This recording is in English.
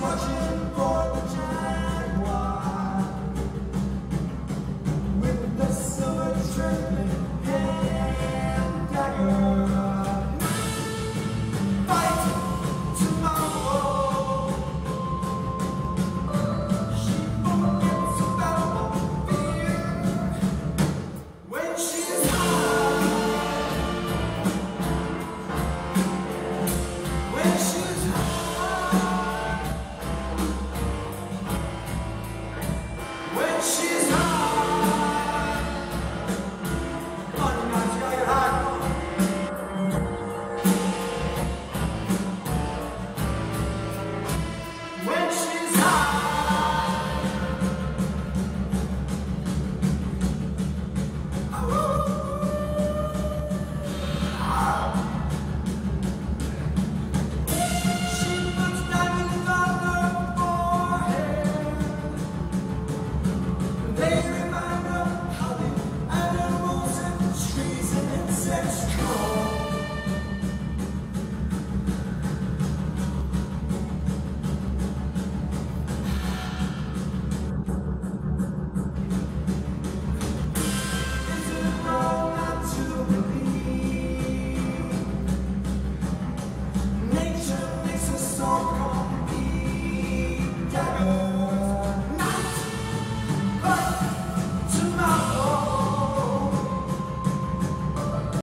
With the summer She Let's go.